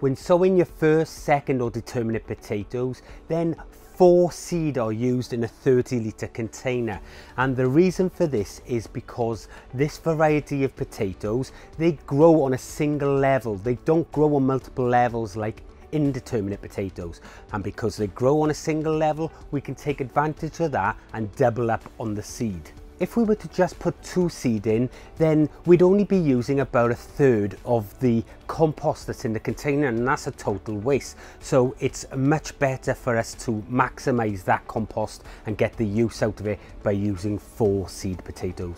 When sowing your first, second or determinate potatoes, then four seed are used in a 30 litre container. And the reason for this is because this variety of potatoes they grow on a single level. They don't grow on multiple levels like indeterminate potatoes. And because they grow on a single level we can take advantage of that and double up on the seed if we were to just put two seed in, then we'd only be using about a third of the compost that's in the container and that's a total waste. So it's much better for us to maximize that compost and get the use out of it by using four seed potatoes.